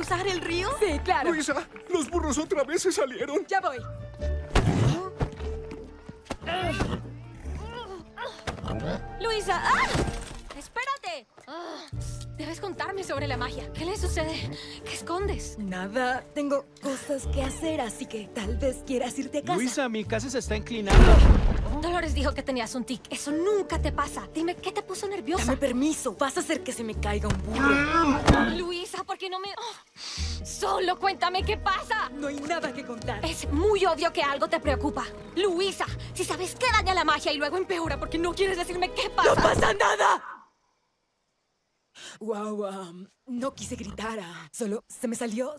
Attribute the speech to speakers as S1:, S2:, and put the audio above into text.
S1: cruzar el río?
S2: Sí, claro.
S3: Luisa, los burros otra vez se salieron.
S2: Ya voy.
S1: Luisa, ¡ah! ¡Espérate! Debes contarme sobre la magia. ¿Qué le sucede? ¿Qué escondes?
S2: Nada, tengo cosas que hacer, así que tal vez quieras irte a casa.
S4: Luisa, mi casa se está inclinando.
S1: Dolores dijo que tenías un tic. Eso nunca te pasa. Dime, ¿qué te puso nerviosa?
S2: Dame permiso, vas a hacer que se me caiga un burro.
S1: Luisa, ¿por qué no me...? Oh, Solo cuéntame qué pasa.
S2: No hay nada que contar.
S1: Es muy obvio que algo te preocupa. Luisa, si sabes que daña la magia y luego empeora porque no quieres decirme qué pasa.
S2: ¡No pasa nada! Wow, no quise gritar, ah, solo se me salió